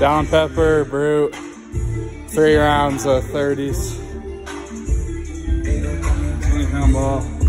Dallin Pepper, brute, three rounds of 30s. 20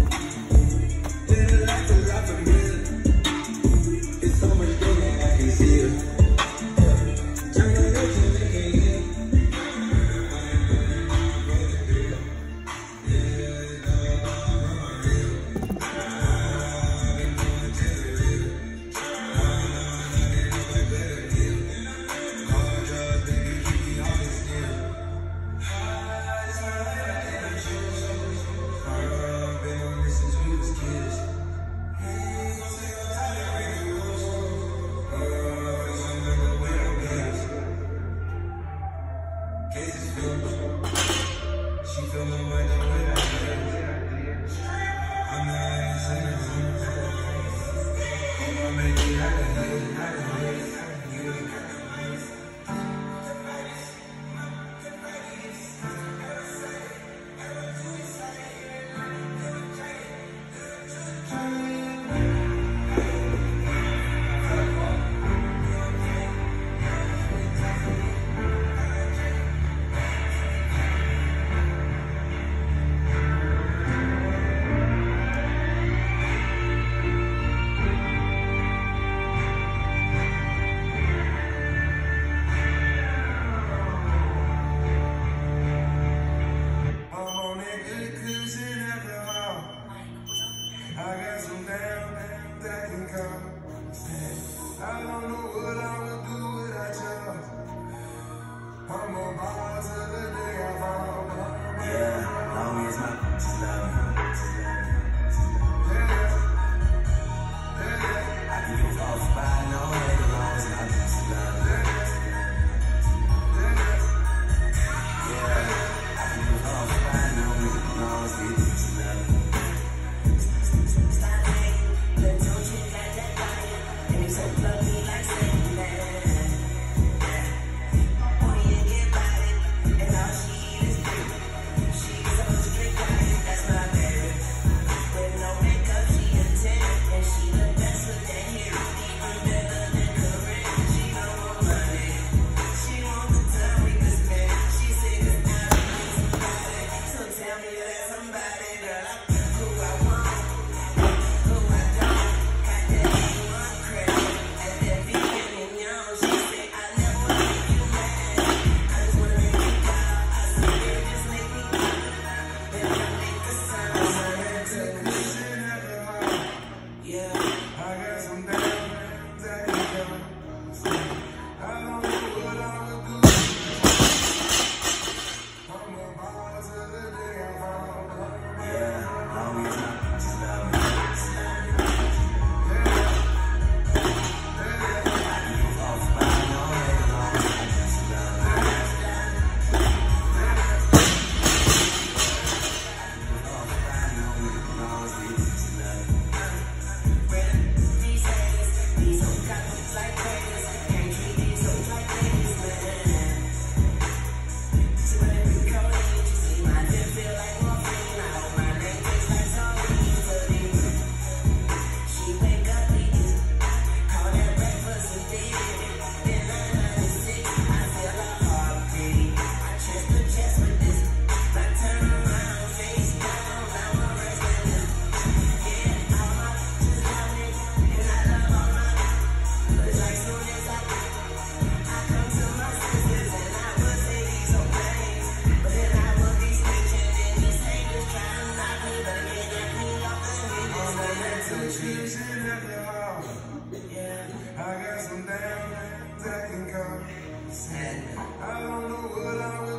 Yeah, long as my bitches love me. trees in. I got some damn things I can go. I don't know what I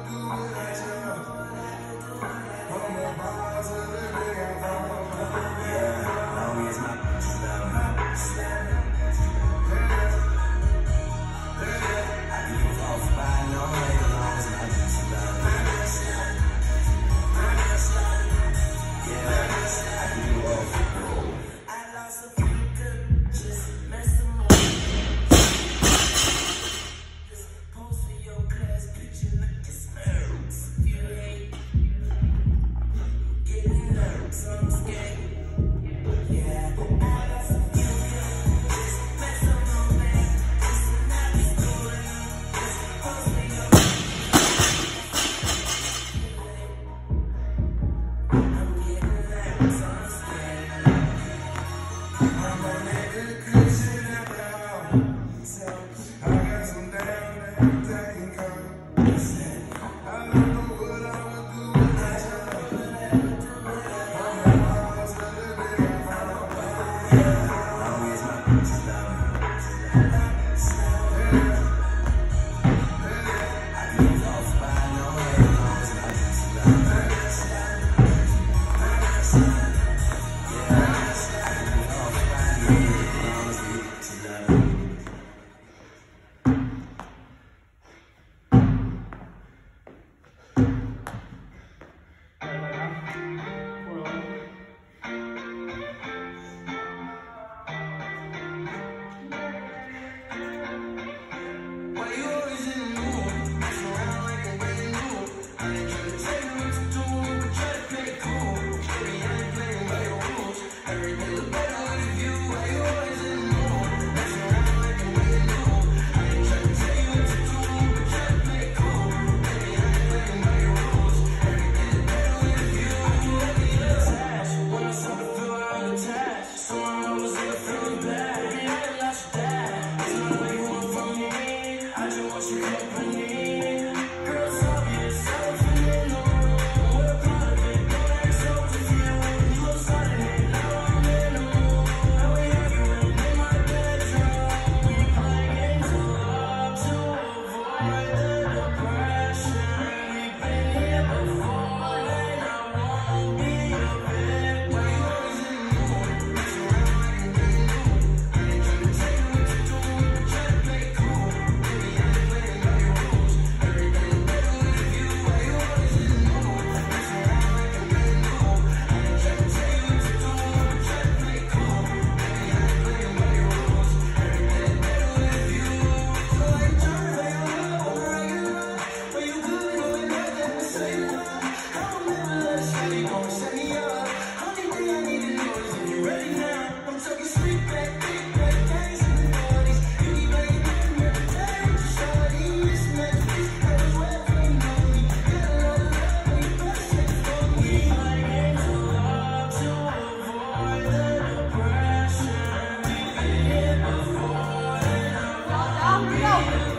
Bye.